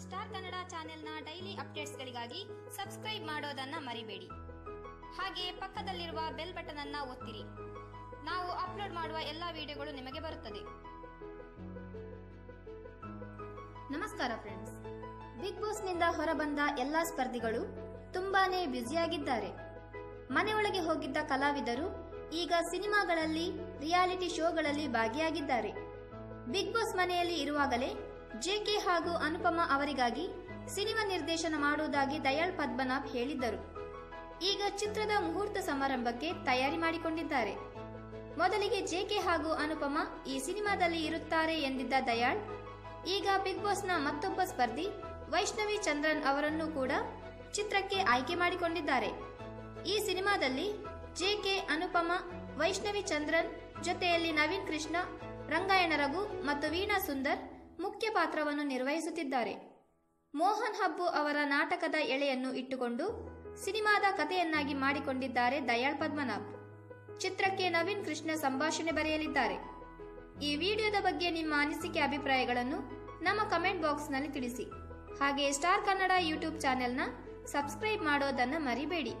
Star Kannada ಚಾನೆಲ್ನ daily ಅಪ್ಡೇಟ್ಸ್ಗಳಿಗಾಗಿ subscribe ಮಾಡೋದನ್ನ ಮರಿಬೇಡಿ. ಹಾಗೆ ಪಕ್ಕದಲ್ಲಿರುವ ಬೆಲ್ ಬಟನ್ ಅನ್ನ ಒತ್ತಿರಿ. ನಾವು ಅಪ್ಲೋಡ್ ಮಾಡುವ ಎಲ್ಲ ವಿಡಿಯೋಗಳು ನಿಮಗೆ ಬರುತ್ತದೆ. ನಮಸ್ಕಾರ ಫ್ರೆಂಡ್ಸ್. ಬಿಗ್ ಬಾಸ್ನಿಂದ ಹೊರಬಂದ ಎಲ್ಲಾ ಸ್ಪರ್ಧಿಗಳು ತುಂಬಾನೇ ಬ್ಯುಸಿಯಾಗಿದ್ದಾರೆ. ಮನೆಯೊಳಗೆ ಹೋಗಿದ್ದ ಕಲಾವಿದರು ಈಗ ಸಿನಿಮಾಗಳಲ್ಲಿ, ರಿಯಾಲಿಟಿ ಶೋಗಳಲ್ಲಿ ಭಾಗಿಯಾಗಿದ್ದಾರೆ. ಬಿಗ್ ಬಾಸ್ ಮನೆಯಲ್ಲಿ ಇರುವಾಗಲೇ ಜೆಕೆ ಹಾಗೂ ಅನುಪಮ ಅವರಿಗಾಗಿ ಸಿನಿಮಾ ನಿರ್ದೇಶನ ಮಾಡುವುದಾಗಿ ದಯಾಳ್ ಪದ್ಮನಾಭ್ ಹೇಳಿದ್ದರು. ಈಗ ಚಿತ್ರದ ಮುಹೂರ್ತ ಸಮಾರಂಭಕ್ಕೆ ತಯಾರಿ ಮಾಡಿಕೊಂಡಿದ್ದಾರೆ. ಮೊದಲಿಗೆ ಜೆಕೆ ಹಾಗೂ ಅನುಪಮ ಈ ಸಿನಿಮಾದಲ್ಲಿ ಇರುತ್ತಾರೆ ಎಂದಿದ್ದ ದಯಾಳ್, ಈಗ ಬಿಗ್ ಬಾಸ್ನ ಮತ್ತೊಬ್ಬ ಸ್ಪರ್ಧಿ ವೈಷ್ಣವಿ ಚಂದ್ರನ್ ಅವರನ್ನು ಕೂಡ ಚಿತ್ರಕ್ಕೆ ಆಯ್ಕೆ ಮಾಡಿಕೊಂಡಿದ್ದಾರೆ. ಈ ಸಿನಿಮಾದಲ್ಲಿ ಜೆಕೆ ಅನುಪಮ, ವೈಷ್ಣವಿ ಚಂದ್ರನ್ ಜೊತೆಯಲ್ಲಿ ನವೀನ್ ಕೃಷ್ಣ, ರಂಗಾಯಣ ರಘು ಮತ್ತು ವೀಣಾ ಸುಂದರ್ ಮುಖ್ಯ ಪಾತ್ರವನ್ನು ನಿರ್ವಹಿಸುತ್ತಿದ್ದಾರೆ. ಮೋಹನ್ ಹಬ್ಬು ಅವರ ನಾಟಕದ ಎಳೆಯನ್ನು ಇಟ್ಟುಕೊಂಡು ಸಿನಿಮಾದ ಕಥೆಯನ್ನಾಗಿ ಮಾಡಿಕೊಂಡಿದ್ದಾರೆ ದಯಾಳ್ ಪದ್ಮನಾಭ್. ಚಿತ್ರಕ್ಕೆ ನವೀನ್ ಕೃಷ್ಣ ಸಂಭಾಷಣೆ ಬರೆಯಲಿದ್ದಾರೆ. ಈ ವಿಡಿಯೋದ ಬಗ್ಗೆ ನಿಮ್ಮ ಅನಿಸಿಕೆ ಅಭಿಪ್ರಾಯಗಳನ್ನು ನಮ್ಮ ಕಮೆಂಟ್ ಬಾಕ್ಸ್ನಲ್ಲಿ ತಿಳಿಸಿ. ಹಾಗೆ ಸ್ಟಾರ್ ಕನ್ನಡ ಯೂಟ್ಯೂಬ್ ಚಾನೆಲ್ನ ಸಬ್ಸ್ಕ್ರೈಬ್ ಮಾಡೋದನ್ನು ಮರಿಬೇಡಿ.